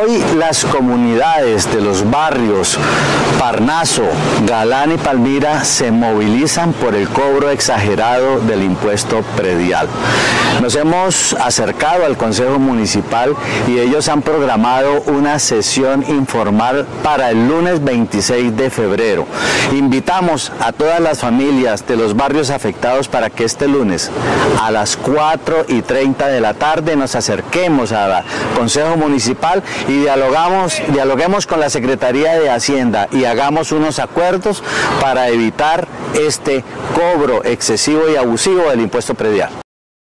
Hoy las comunidades de los barrios Parnaso, Galán y Palmira se movilizan por el cobro exagerado del impuesto predial. Nos hemos acercado al Consejo Municipal y ellos han programado una sesión informal para el lunes 26 de febrero. Invitamos a todas las familias de los barrios afectados para que este lunes a las 4 y 30 de la tarde nos acerquemos al Consejo Municipal y dialogamos, dialoguemos con la Secretaría de Hacienda y hagamos unos acuerdos para evitar este cobro excesivo y abusivo del impuesto predial.